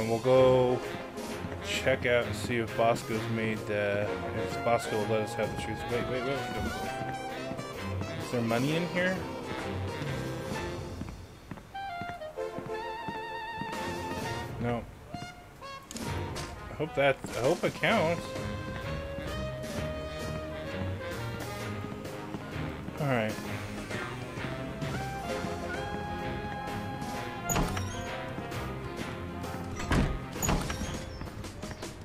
and we'll go check out and see if Bosco's made the. If Bosco will let us have the truth. Wait, wait, wait. Is there money in here? No. I hope that. I hope it counts. All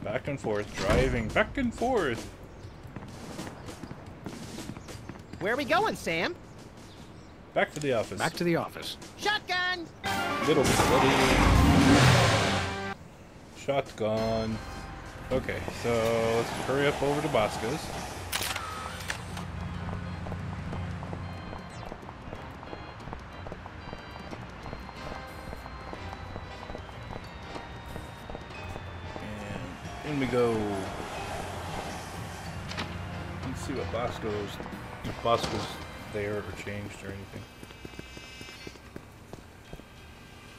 Back and forth, driving back and forth. Where are we going, Sam? Back to the office. Back to the office. Shotgun! Little bloody. Shotgun. Okay, so let's hurry up over to Bosco's. See what Bosco's, if Bosco's there or changed or anything.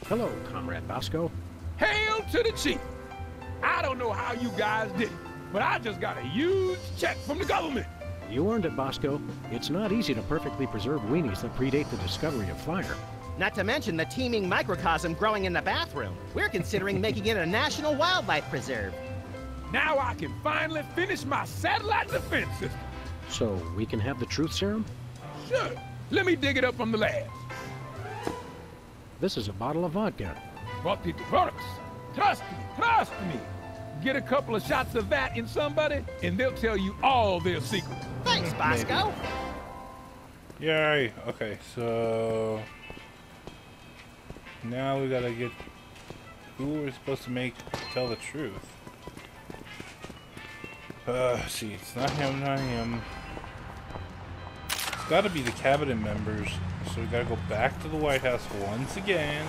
Hello, Comrade Bosco. Hail to the chief! I don't know how you guys did it, but I just got a huge check from the government. You earned it, Bosco. It's not easy to perfectly preserve weenies that predate the discovery of fire. Not to mention the teeming microcosm growing in the bathroom. We're considering making it a national wildlife preserve. Now I can finally finish my satellite defense system. So we can have the truth serum? Sure. Let me dig it up from the lab. This is a bottle of vodka. Brought the products. Trust me, trust me. Get a couple of shots of that in somebody, and they'll tell you all their secrets. Thanks, Bosco. Yay! Okay, so now we gotta get who we're supposed to make tell the truth. Uh, see, it's not him, not him. It's gotta be the cabinet members. So we gotta go back to the White House once again.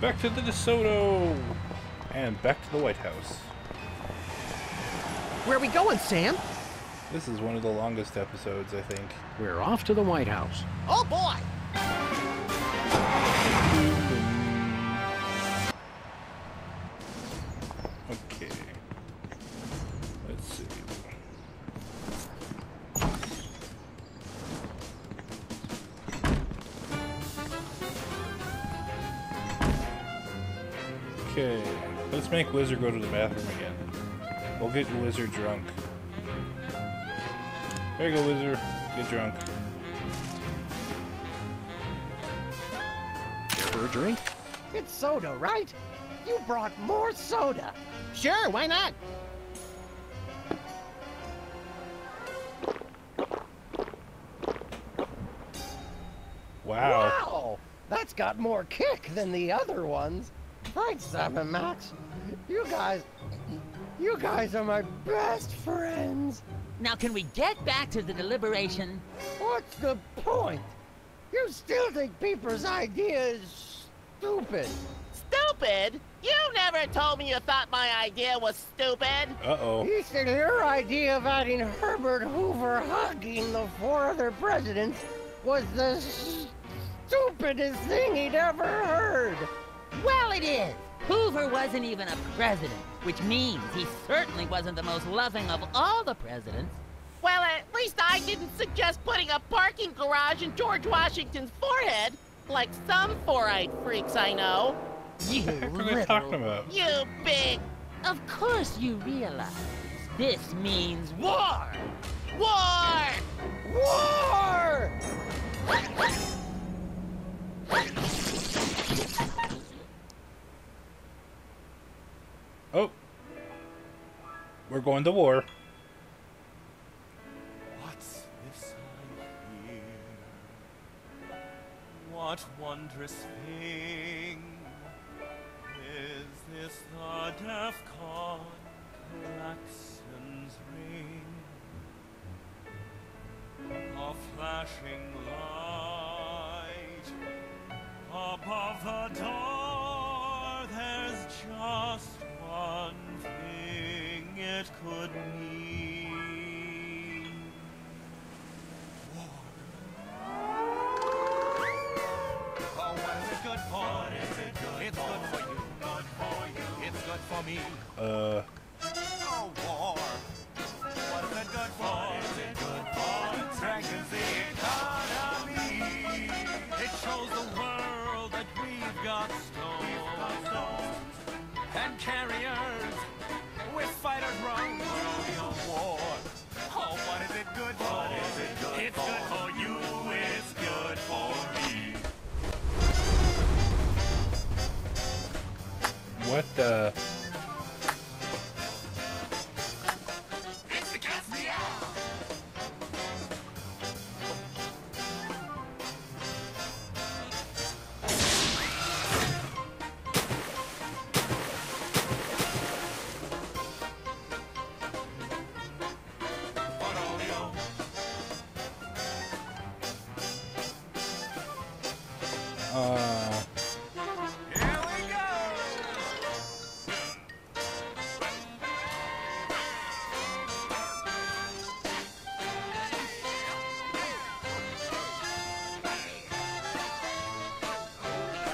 Back to the DeSoto! And back to the White House. Where are we going, Sam? This is one of the longest episodes, I think. We're off to the White House. Oh boy! Make Whizzer go to the bathroom again. We'll get Whizzer drunk. There you go, Whizzer. Get drunk. For a drink? It's soda, right? You brought more soda. Sure, why not? Wow. Wow! That's got more kick than the other ones. Thanks, Sam and Max. You guys, you guys are my best friends. Now, can we get back to the deliberation? What's the point? You still think Peeper's idea is stupid. Stupid? You never told me you thought my idea was stupid. Uh-oh. He said your idea of adding Herbert Hoover hugging the four other presidents was the stupidest thing he'd ever heard. Well, it is. Hoover wasn't even a president, which means he certainly wasn't the most loving of all the presidents. Well, at least I didn't suggest putting a parking garage in George Washington's forehead, like some four-eyed freaks I know. You What are they little... talking about? You big Of course you realize this means war. war! War! Oh. We're going to war. What's this I hear? What wondrous What the?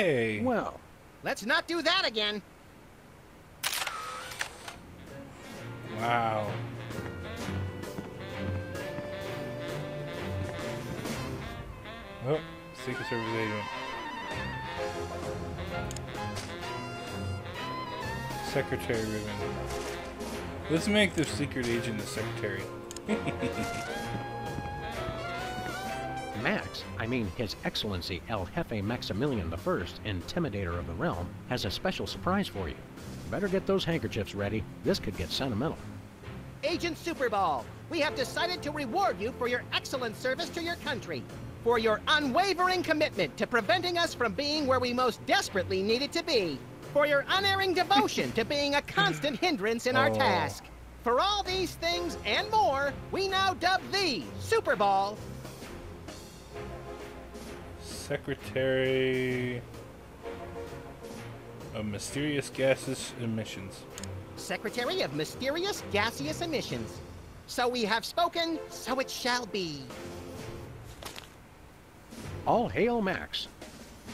Okay. Well, Let's not do that again. Wow. Oh, Secret Service agent. Secretary ribbon. Let's make the secret agent the secretary. Max, I mean His Excellency El Jefe Maximilian I, Intimidator of the Realm, has a special surprise for you. Better get those handkerchiefs ready. This could get sentimental. Agent Superball, we have decided to reward you for your excellent service to your country, for your unwavering commitment to preventing us from being where we most desperately needed to be, for your unerring devotion to being a constant hindrance in our Oh. task. For all these things and more, we now dub thee Superball. Secretary of Mysterious Gases Emissions. Secretary of Mysterious Gaseous Emissions. So we have spoken, so it shall be. All hail Max.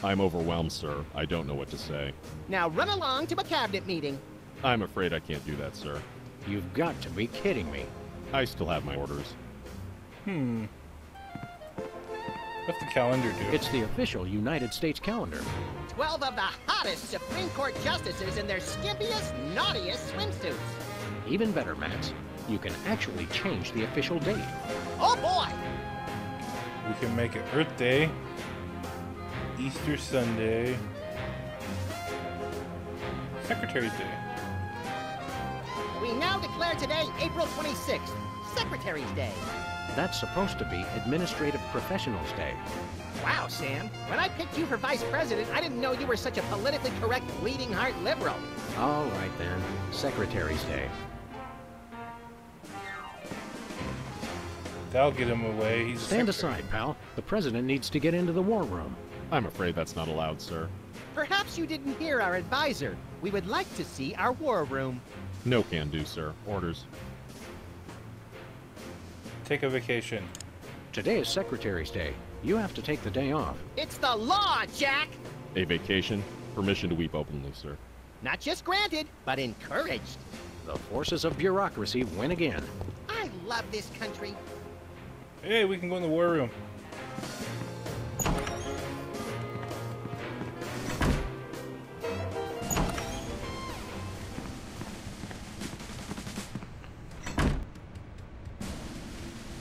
I'm overwhelmed, sir. I don't know what to say. Now run along to a cabinet meeting. I'm afraid I can't do that, sir. You've got to be kidding me. I still have my orders. Hmm. What's the calendar do? It's the official United States calendar. Twelve of the hottest Supreme Court justices in their skimpiest, naughtiest swimsuits. Even better, Max. You can actually change the official date. Oh boy! We can make it Earth Day, Easter Sunday, Secretary's Day. We now declare today April 26th, Secretary's Day. That's supposed to be Administrative Professionals Day. Wow, Sam. When I picked you for vice president, I didn't know you were such a politically correct bleeding heart liberal. All right then, Secretary's Day. That'll get him away. He's Stand aside, pal. The president needs to get into the war room. I'm afraid that's not allowed, sir. Perhaps you didn't hear our advisor. We would like to see our war room. No can do, sir. Orders. Take a vacation. Today is Secretary's Day. You have to take the day off. It's the law, Jack! A vacation. Permission to weep openly, sir. Not just granted, but encouraged. The forces of bureaucracy win again. I love this country. Hey, we can go in the war room.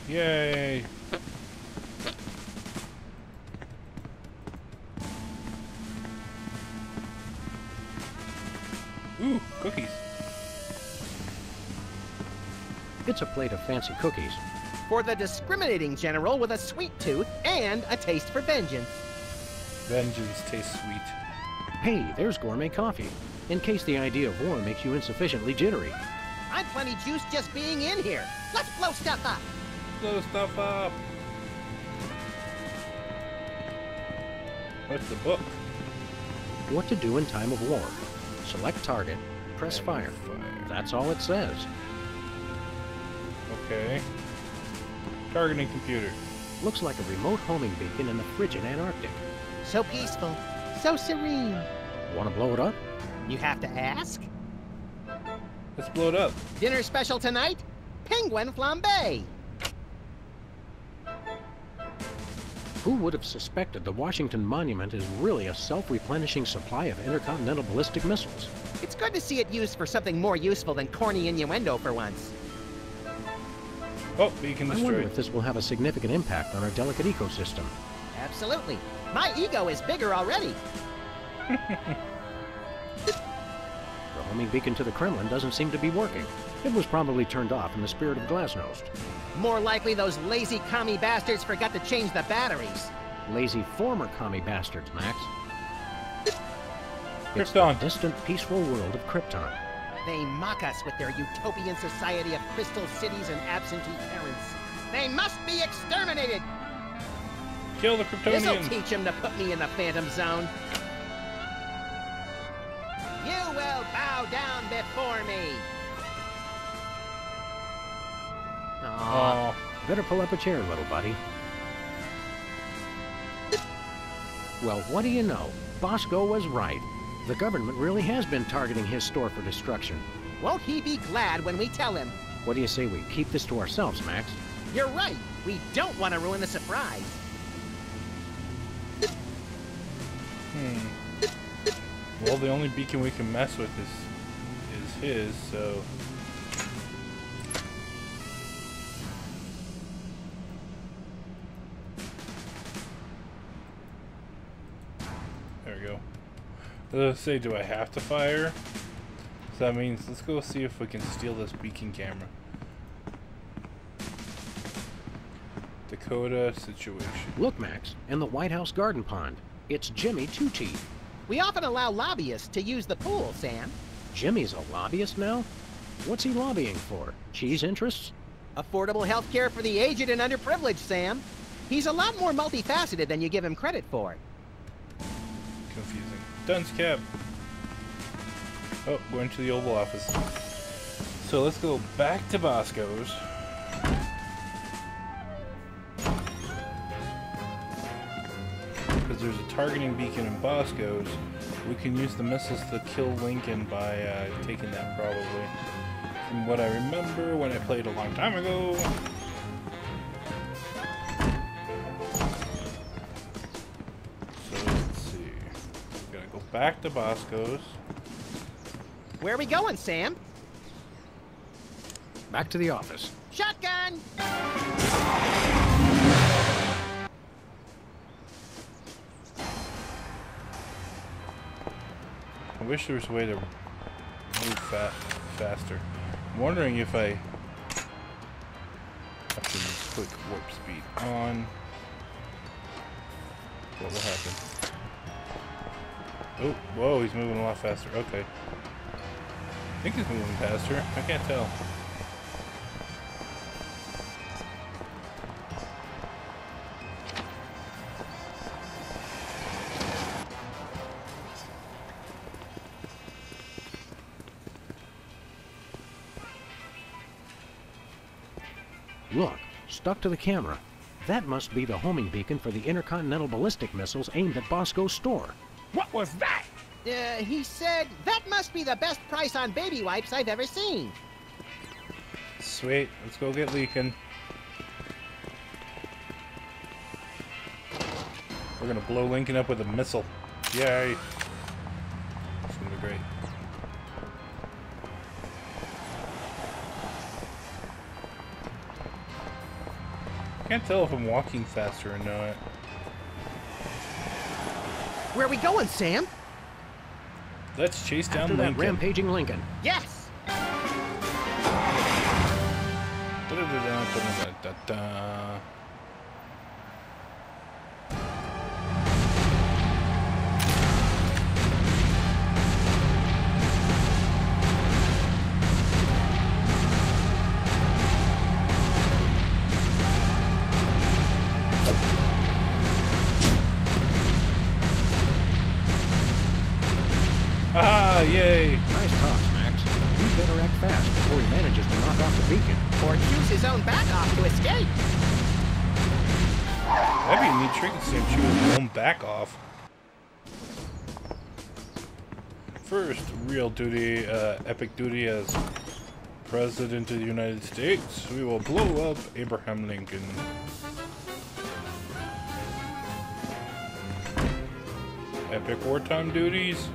Yay! Ooh, cookies. It's a plate of fancy cookies. For the discriminating general with a sweet tooth and a taste for vengeance. Vengeance tastes sweet. Hey, there's gourmet coffee. In case the idea of war makes you insufficiently jittery. I'm plenty juice just being in here. Let's blow stuff up. Blow stuff up. What's the book? What to do in time of war. Select target, press fire. fire. That's all it says. Okay. Targeting computer. Looks like a remote homing beacon in the frigid Antarctic. So peaceful, so serene. Want to blow it up? You have to ask? Let's blow it up. Dinner special tonight? Penguin flambe. Who would have suspected the Washington Monument is really a self-replenishing supply of intercontinental ballistic missiles? It's good to see it used for something more useful than corny innuendo for once. Oh, beacon I wonder destroyed. if this will have a significant impact on our delicate ecosystem. Absolutely. My ego is bigger already. The homing beacon to the Kremlin doesn't seem to be working. It was probably turned off in the spirit of Glasnost. More likely those lazy commie bastards forgot to change the batteries. Lazy former commie bastards, Max. It's Krypton. the distant, peaceful world of Krypton. They mock us with their utopian society of crystal cities and absentee parents. They must be exterminated! Kill the Kryptonians! This'll teach them to put me in the Phantom Zone. You will bow down before me! Aww. Oh, Better pull up a chair, little buddy. Well, what do you know? Bosco was right. The government really has been targeting his store for destruction. Won't he be glad when we tell him? What do you say we keep this to ourselves, Max? You're right. We don't want to ruin the surprise. hmm. Well, the only beacon we can mess with is is his, so. Let's say, do I have to fire? So that means let's go see if we can steal this beacon camera. Dakota situation. Look, Max, in the White House garden pond. It's Jimmy Two Teeth. We often allow lobbyists to use the pool, Sam. Jimmy's a lobbyist now? What's he lobbying for? Cheese interests? Affordable health care for the aged and underprivileged, Sam. He's a lot more multifaceted than you give him credit for. Confusing. Duns cab. Oh, going to the Oval Office. So let's go back to Bosco's. Because there's a targeting beacon in Bosco's. We can use the missiles to kill Lincoln by uh, taking that probably. From what I remember when I played a long time ago. Back to Bosco's. Where are we going, Sam? Back to the office. Shotgun! I wish there was a way to move fa faster. I'm wondering if I have to just click warp speed on. What will happen? Oh, whoa, he's moving a lot faster. Okay. I think he's moving faster. I can't tell. Look, stuck to the camera. That must be the homing beacon for the intercontinental ballistic missiles aimed at Bosco's store. What was that? Uh, he said, that must be the best price on baby wipes I've ever seen. Sweet. Let's go get leaking. We're gonna blow Lincoln up with a missile. Yay. It's gonna be great. Can't tell if I'm walking faster or not. Where are we going, Sam? Let's chase down After that rampaging Lincoln. Yes! Da-da-da-da-da-da-da. Ah, yay! Nice toss, Max. You better act fast before he manages to knock off the beacon. Or choose his own back off to escape. That'd be a neat trick to see him choose his own back off. First, real duty, uh, epic duty as President of the United States. We will blow up Abraham Lincoln. Epic wartime duties?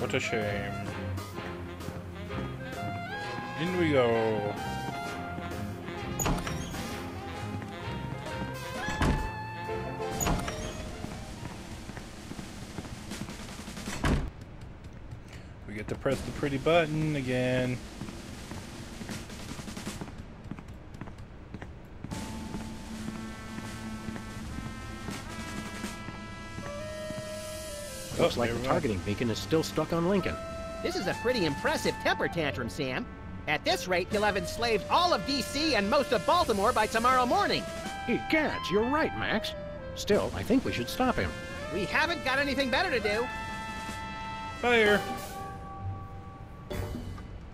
What a shame. In we go. We get to press the pretty button again. Looks Oh, like the we go. targeting beacon is still stuck on Lincoln. This is a pretty impressive temper tantrum, Sam. At this rate, you'll have enslaved all of D.C. and most of Baltimore by tomorrow morning. Egads, you're right, Max. Still, I think we should stop him. We haven't got anything better to do. Fire!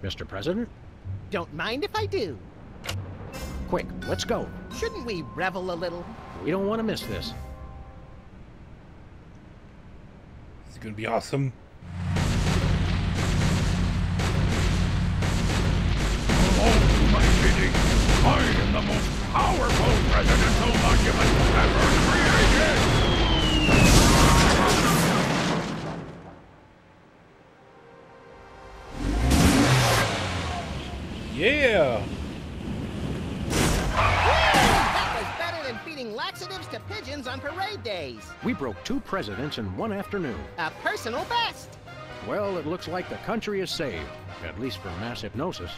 Mr. President, Don't mind if I do. quick, let's go. Shouldn't we revel a little? We don't want to miss this. It's gonna be awesome. My. I am the most powerful presidential monument ever created. Yeah! That was better than feeding laxatives to pigeons on parade days. We broke two presidents in one afternoon. A personal best. Well, it looks like the country is saved, at least from mass hypnosis.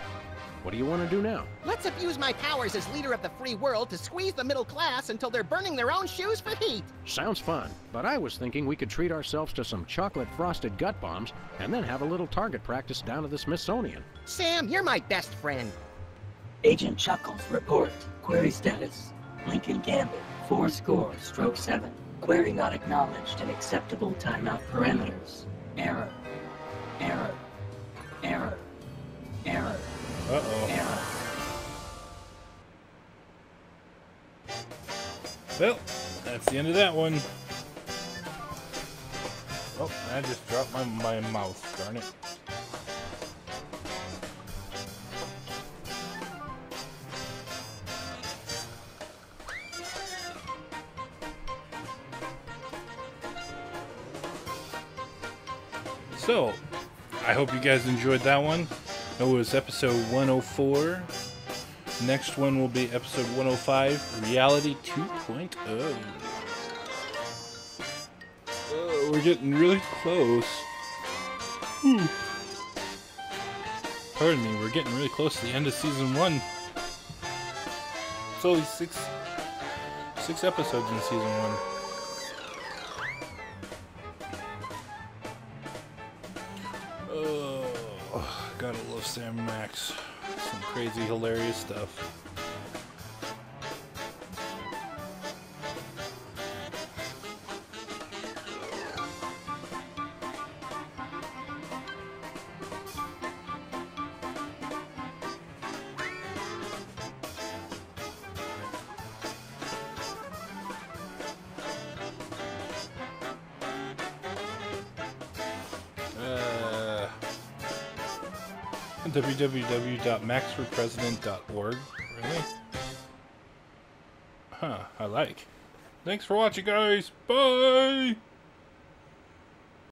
What do you want to do now? Let's abuse my powers as leader of the free world to squeeze the middle class until they're burning their own shoes for heat. Sounds fun, but I was thinking we could treat ourselves to some chocolate frosted gut bombs and then have a little target practice down at the Smithsonian. Sam, you're my best friend. Agent Chuckles, report. Query status. Lincoln Gambit, four score, stroke seven. Query not acknowledged and acceptable timeout parameters. Error. Error. Error. Error. Uh-oh. Error. Well, that's the end of that one. Oh, I just dropped my, my mouse, darn it. So, I hope you guys enjoyed that one. It was episode 104. Next one will be episode 105, Reality 2.0. Oh, we're getting really close. Hmm. Pardon me, we're getting really close to the end of season one. It's only six six episodes in season one. Hilarious stuff. www.maxforpresident.org. Really? Huh, I like. Thanks for watching, guys. Bye!